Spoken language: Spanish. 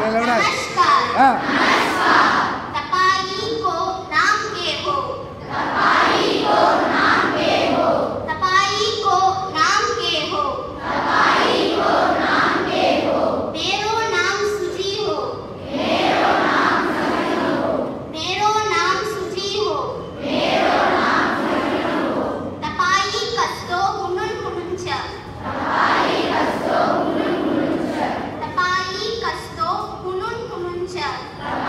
Celebrar. Ah. Amen.